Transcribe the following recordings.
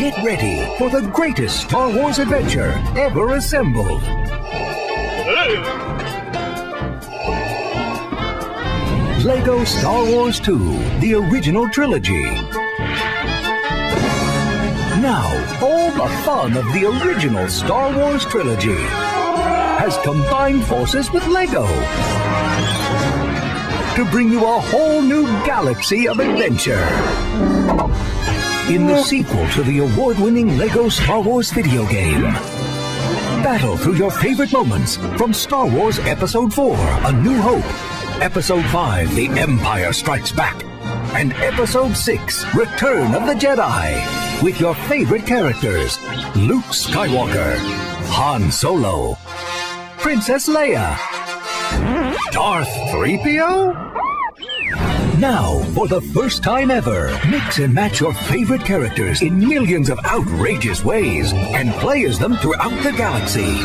Get ready for the greatest Star Wars adventure ever assembled. Lego Star Wars 2, the original trilogy. Now, all the fun of the original Star Wars trilogy has combined forces with Lego to bring you a whole new galaxy of adventure. In the sequel to the award-winning Lego Star Wars video game, battle through your favorite moments from Star Wars Episode 4, A New Hope, Episode 5, The Empire Strikes Back, and Episode 6, Return of the Jedi, with your favorite characters, Luke Skywalker, Han Solo, Princess Leia, Darth 3PO? Now, for the first time ever, mix and match your favorite characters in millions of outrageous ways and play as them throughout the galaxy.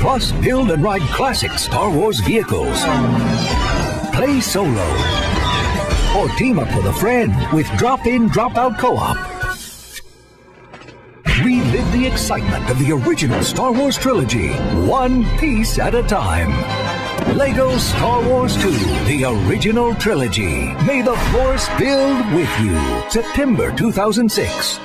Plus, build and ride classic Star Wars vehicles. Play solo. Or team up with a friend with drop-in, drop-out co-op. Relive the excitement of the original Star Wars trilogy, one piece at a time. Lego Star Wars 2, the original trilogy. May the Force build with you. September 2006.